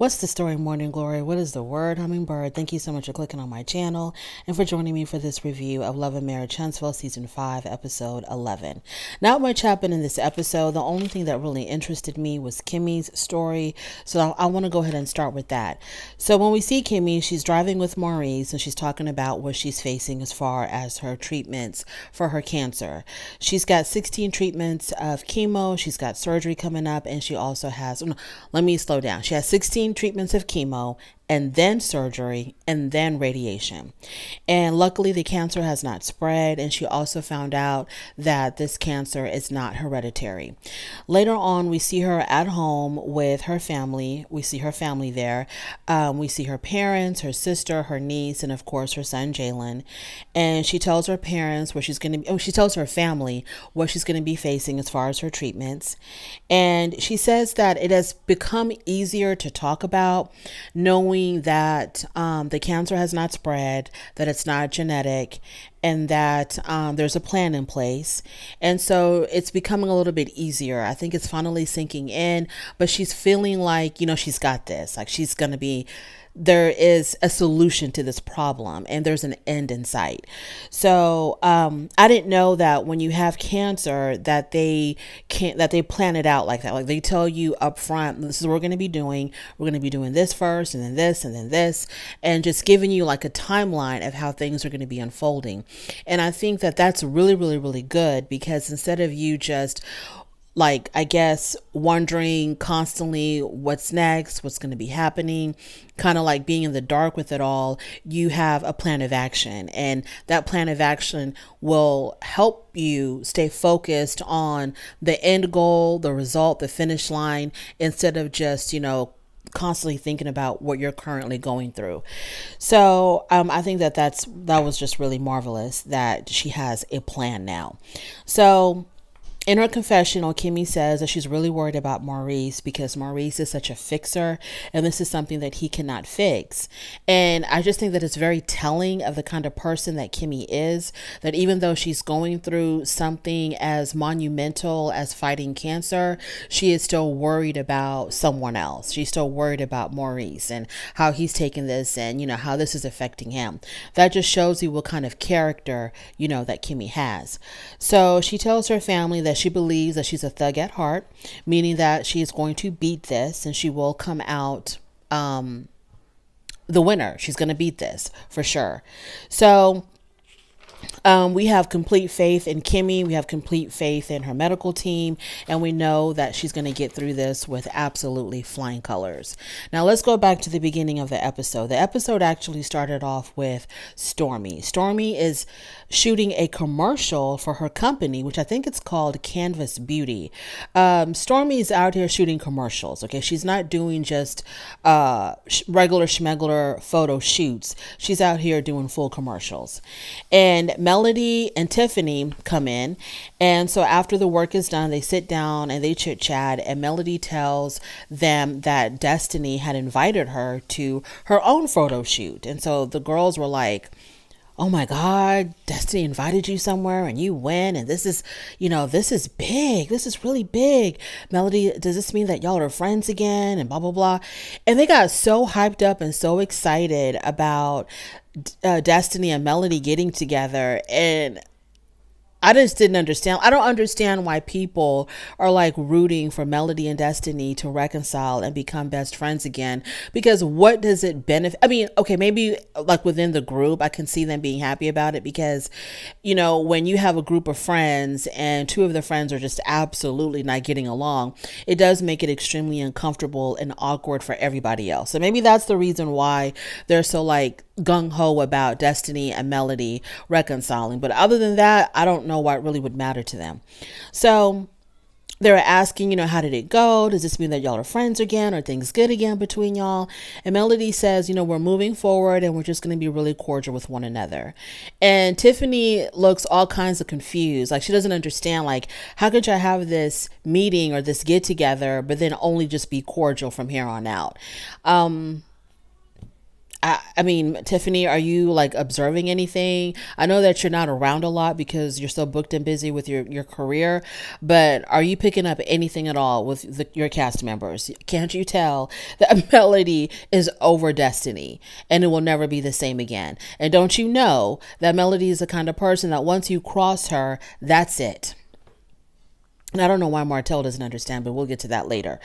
What's the story, Morning Glory? What is the word, Hummingbird? Thank you so much for clicking on my channel and for joining me for this review of Love and Marriage Huntsville Season 5, Episode 11. Not much happened in this episode. The only thing that really interested me was Kimmi's story. So I, I want to go ahead and start with that. So when we see Kimmi, she's driving with Maurice and she's talking about what she's facing as far as her treatments for her cancer. She's got 16 treatments of chemo, she's got surgery coming up, and she also has, oh let me slow down. She has 16 treatments of chemo and then surgery and then radiation. And luckily, the cancer has not spread. And she also found out that this cancer is not hereditary. Later on, we see her at home with her family. We see her family there. Um, we see her parents, her sister, her niece, and of course, her son, Jalen. And she tells her parents where she's going to oh, she tells her family what she's going to be facing as far as her treatments. And she says that it has become easier to talk about knowing that um, the cancer has not spread, that it's not genetic, and that um, there's a plan in place. And so it's becoming a little bit easier. I think it's finally sinking in, but she's feeling like, you know, she's got this. Like she's going to be there is a solution to this problem and there's an end in sight. So um, I didn't know that when you have cancer that they can't that they plan it out like that. Like they tell you up front, this is what we're going to be doing. We're going to be doing this first and then this and then this and just giving you like a timeline of how things are going to be unfolding. And I think that that's really really really good because instead of you just like I guess wondering constantly what's next, what's going to be happening, kind of like being in the dark with it all, you have a plan of action and that plan of action will help you stay focused on the end goal, the result, the finish line instead of just, you know, constantly thinking about what you're currently going through. So um, I think that that's that was just really marvelous that she has a plan now. So in her confessional, Kimmi says that she's really worried about Maurice because Maurice is such a fixer and this is something that he cannot fix. And I just think that it's very telling of the kind of person that Kimmi is that even though she's going through something as monumental as fighting cancer, she is still worried about someone else. She's still worried about Maurice and how he's taking this and, you know, how this is affecting him. That just shows you what kind of character, you know, that Kimmi has. So she tells her family that that she believes that she's a thug at heart, meaning that she is going to beat this and she will come out um, the winner. She's going to beat this for sure. So um, we have complete faith in Kimmi. We have complete faith in her medical team. And we know that she's going to get through this with absolutely flying colors. Now, let's go back to the beginning of the episode. The episode actually started off with Stormy. Stormy is shooting a commercial for her company, which I think it's called Canvas Beauty. Um, Stormy's out here shooting commercials. Okay. She's not doing just uh, regular schmegler photo shoots, she's out here doing full commercials. And Melody and Tiffany come in. And so after the work is done, they sit down and they chit chat. And Melody tells them that Destiny had invited her to her own photo shoot. And so the girls were like, oh my God, Destiny invited you somewhere and you went. And this is, you know, this is big. This is really big. Melody, does this mean that y'all are friends again? And blah, blah, blah. And they got so hyped up and so excited about uh, Destiny and Melody getting together. And I just didn't understand. I don't understand why people are like rooting for Melody and Destiny to reconcile and become best friends again. Because what does it benefit? I mean, okay, maybe like within the group, I can see them being happy about it because, you know, when you have a group of friends and two of the friends are just absolutely not getting along, it does make it extremely uncomfortable and awkward for everybody else. So maybe that's the reason why they're so like gung ho about Destiny and Melody reconciling. But other than that, I don't know why it really would matter to them. So they're asking, you know, how did it go? Does this mean that y'all are friends again? Are things good again between y'all? And Melody says, you know, we're moving forward and we're just going to be really cordial with one another. And Tiffany looks all kinds of confused. Like she doesn't understand, like, how could y'all have this meeting or this get together, but then only just be cordial from here on out? Um, I, I mean, Tiffany, are you like observing anything? I know that you're not around a lot because you're so booked and busy with your, your career, but are you picking up anything at all with the, your cast members? Can't you tell that Melody is over Destiny and it will never be the same again? And don't you know that Melody is the kind of person that once you cross her, that's it. And I don't know why Martell doesn't understand, but we'll get to that later.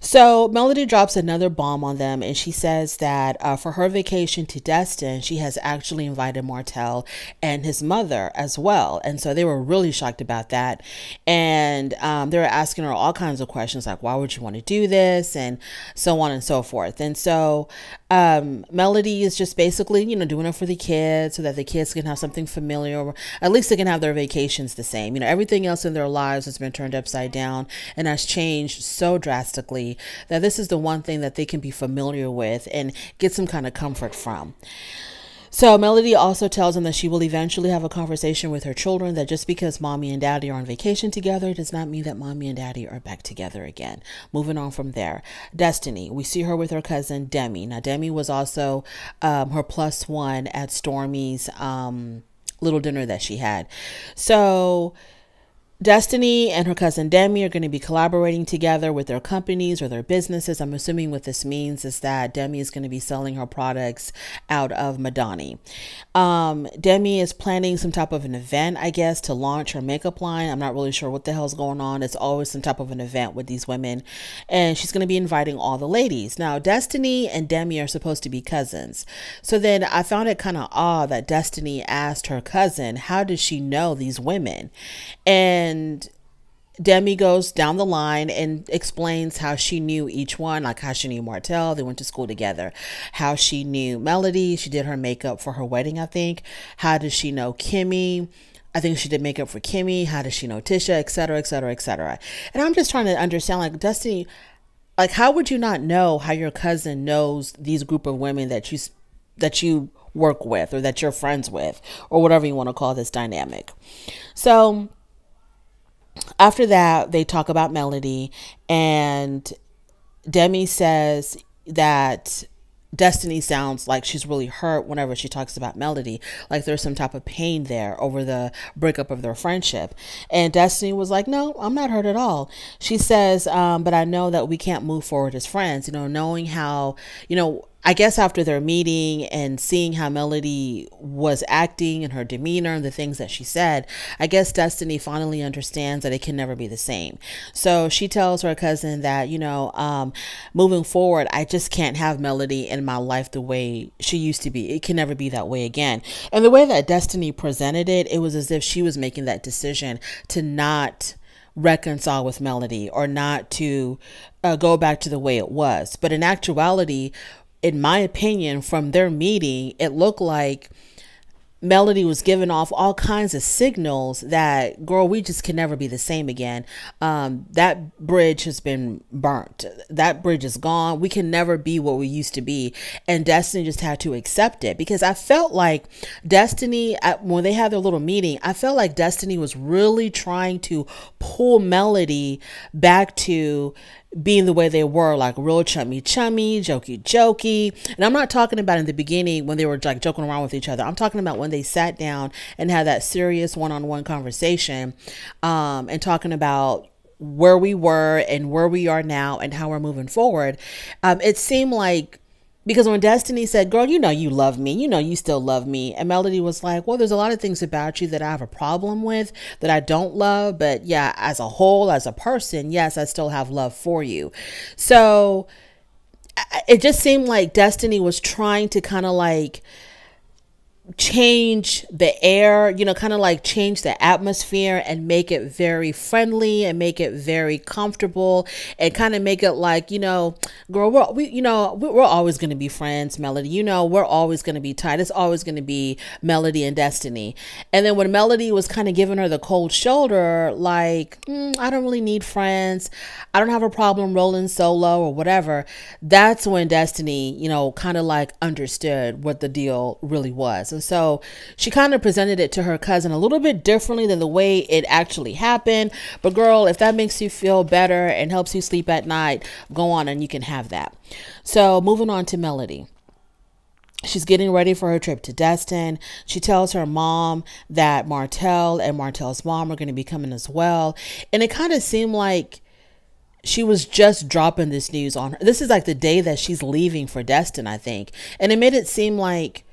So Melody drops another bomb on them, and she says that uh, for her vacation to Destin, she has actually invited Martell and his mother as well. And so they were really shocked about that. And um, they were asking her all kinds of questions like, why would you want to do this? And so on and so forth. And so um, Melody is just basically, you know, doing it for the kids so that the kids can have something familiar, or at least they can have their vacations the same. You know, everything else in their lives has been turned upside down and has changed so drastically that this is the one thing that they can be familiar with and get some kind of comfort from. So Melody also tells him that she will eventually have a conversation with her children that just because mommy and daddy are on vacation together does not mean that mommy and daddy are back together again. Moving on from there. Destiny, we see her with her cousin Demi. Now Demi was also um, her plus one at Stormy's um, little dinner that she had. So Destiny and her cousin Demi are going to be collaborating together with their companies or their businesses. I'm assuming what this means is that Demi is going to be selling her products out of Madani. Um, Demi is planning some type of an event, I guess, to launch her makeup line. I'm not really sure what the hell's going on. It's always some type of an event with these women. And she's going to be inviting all the ladies. Now, Destiny and Demi are supposed to be cousins. So then I found it kind of odd that Destiny asked her cousin, How does she know these women? And and Demi goes down the line and explains how she knew each one, like how she knew Martell, they went to school together, how she knew Melody, she did her makeup for her wedding, I think. How does she know Kimmi? I think she did makeup for Kimmi. How does she know Tisha, et cetera, et cetera, et cetera. And I'm just trying to understand, like, Destiny, like, how would you not know how your cousin knows these group of women that you that you work with or that you're friends with or whatever you want to call this dynamic? So after that, they talk about Melody, and Demi says that Destiny sounds like she's really hurt whenever she talks about Melody, like there's some type of pain there over the breakup of their friendship. And Destiny was like, No, I'm not hurt at all. She says, um, But I know that we can't move forward as friends, you know, knowing how, you know, I guess after their meeting and seeing how Melody was acting and her demeanor and the things that she said, I guess Destiny finally understands that it can never be the same. So she tells her cousin that, you know, um, moving forward, I just can't have Melody in my life the way she used to be. It can never be that way again. And the way that Destiny presented it, it was as if she was making that decision to not reconcile with Melody or not to uh, go back to the way it was. But in actuality, in my opinion, from their meeting, it looked like Melody was giving off all kinds of signals that, girl, we just can never be the same again. Um, that bridge has been burnt. That bridge is gone. We can never be what we used to be. And Destiny just had to accept it because I felt like Destiny, when they had their little meeting, I felt like Destiny was really trying to pull Melody back to being the way they were, like real chummy chummy, jokey jokey. And I'm not talking about in the beginning when they were like joking around with each other. I'm talking about when they sat down and had that serious one on one conversation um, and talking about where we were and where we are now and how we're moving forward. Um, it seemed like because when Destiny said, Girl, you know you love me, you know you still love me. And Melody was like, Well, there's a lot of things about you that I have a problem with that I don't love. But yeah, as a whole, as a person, yes, I still have love for you. So it just seemed like Destiny was trying to kind of like change the air, you know, kind of like change the atmosphere and make it very friendly and make it very comfortable and kind of make it like, you know, girl, we're, we, you know, we're always going to be friends, Melody. You know, we're always going to be tight. It's always going to be Melody and Destiny. And then when Melody was kind of giving her the cold shoulder, like, mm, I don't really need friends. I don't have a problem rolling solo or whatever. That's when Destiny, you know, kind of like understood what the deal really was. And so she kind of presented it to her cousin a little bit differently than the way it actually happened. But girl, if that makes you feel better and helps you sleep at night, go on and you can have that. So moving on to Melody. She's getting ready for her trip to Destin. She tells her mom that Martell and Martell's mom are going to be coming as well. And it kind of seemed like she was just dropping this news on her. This is like the day that she's leaving for Destin, I think. And it made it seem like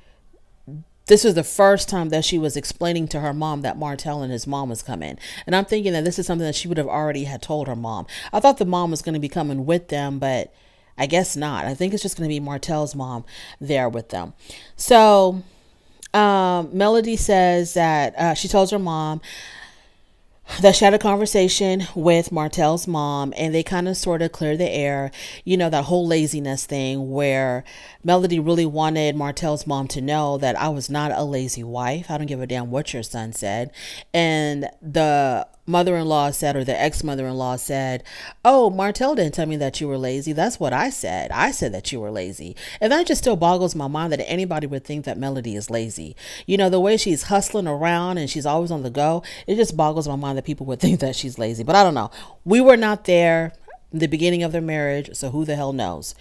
this was the first time that she was explaining to her mom that Martell and his mom was coming. And I'm thinking that this is something that she would have already had told her mom. I thought the mom was going to be coming with them, but I guess not. I think it's just going to be Martell's mom there with them. So um, Melody says that uh, she tells her mom that she had a conversation with Martell's mom and they kind of sort of cleared the air. You know, that whole laziness thing where Melody really wanted Martell's mom to know that I was not a lazy wife. I don't give a damn what your son said. And the mother in law said, or the ex mother in law said, Oh, Martell didn't tell me that you were lazy. That's what I said. I said that you were lazy. And that just still boggles my mind that anybody would think that Melody is lazy. You know, the way she's hustling around and she's always on the go, it just boggles my mind that people would think that she's lazy. But I don't know. We were not there in the beginning of their marriage, so who the hell knows?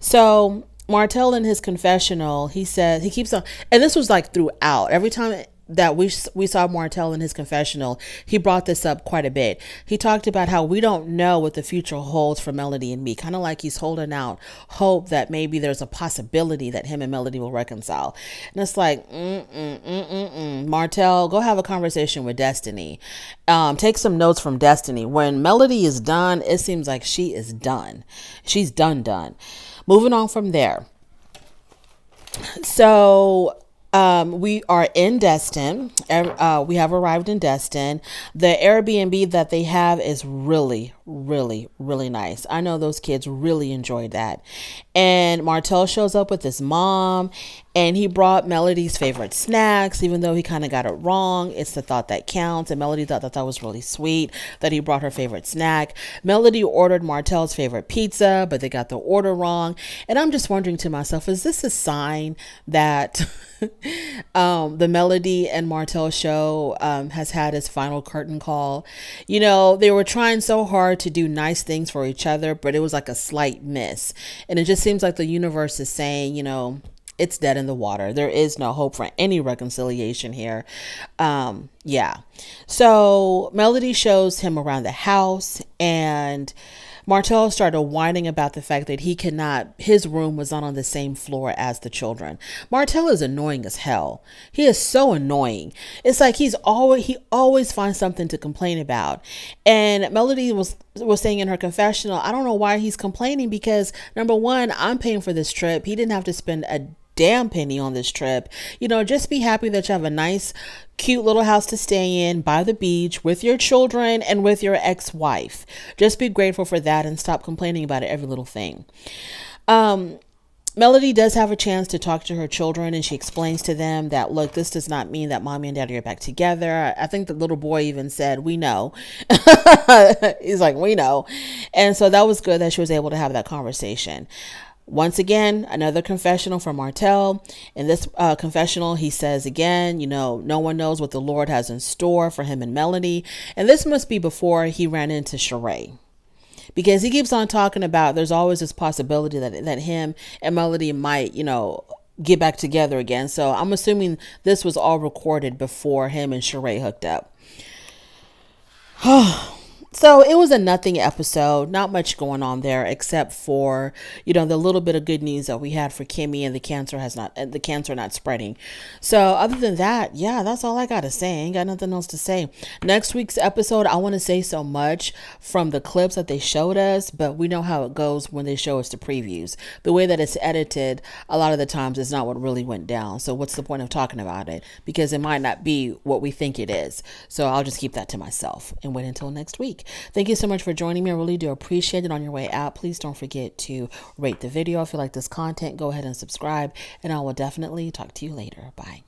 So Martell in his confessional, he said he keeps on, and this was like throughout. Every time that we we saw Martell in his confessional, he brought this up quite a bit. He talked about how we don't know what the future holds for Melody and me, kind of like he's holding out hope that maybe there's a possibility that him and Melody will reconcile. And it's like, mm mm mm mm mm. Martell, go have a conversation with Destiny. Um, take some notes from Destiny. When Melody is done, it seems like she is done. She's done done. Moving on from there. So um, we are in Destin. Uh, we have arrived in Destin. The Airbnb that they have is really, really, really nice. I know those kids really enjoyed that. And Martell shows up with his mom, and he brought Melody's favorite snacks, even though he kind of got it wrong. It's the thought that counts. And Melody thought that that was really sweet that he brought her favorite snack. Melody ordered Martell's favorite pizza, but they got the order wrong. And I'm just wondering to myself, is this a sign that. um, the Melody and Martell show um, has had its final curtain call. You know, they were trying so hard to do nice things for each other, but it was like a slight miss. And it just seems like the universe is saying, you know, it's dead in the water. There is no hope for any reconciliation here. Um, yeah. So Melody shows him around the house and Martell started whining about the fact that he cannot, his room was not on the same floor as the children. Martell is annoying as hell. He is so annoying. It's like he's always, he always finds something to complain about. And Melody was, was saying in her confessional, I don't know why he's complaining because number one, I'm paying for this trip. He didn't have to spend a damn penny on this trip. You know, just be happy that you have a nice, cute little house to stay in by the beach with your children and with your ex wife. Just be grateful for that and stop complaining about every little thing. Um, Melody does have a chance to talk to her children and she explains to them that, look, this does not mean that mommy and daddy are back together. I think the little boy even said, we know. He's like, we know. And so that was good that she was able to have that conversation. Once again, another confessional from Martell. In this uh, confessional, he says again, you know, no one knows what the Lord has in store for him and Melody. And this must be before he ran into Sheree. Because he keeps on talking about there's always this possibility that, that him and Melody might, you know, get back together again. So I'm assuming this was all recorded before him and Sheree hooked up. So it was a nothing episode, not much going on there except for, you know, the little bit of good news that we had for Kimmi and the cancer has not the cancer not spreading. So other than that, yeah, that's all I got to say. I ain't got nothing else to say. Next week's episode, I want to say so much from the clips that they showed us, but we know how it goes when they show us the previews. The way that it's edited, a lot of the times is not what really went down. So what's the point of talking about it? Because it might not be what we think it is. So I'll just keep that to myself and wait until next week week. Thank you so much for joining me. I really do appreciate it on your way out. Please don't forget to rate the video. If you like this content, go ahead and subscribe, and I will definitely talk to you later. Bye.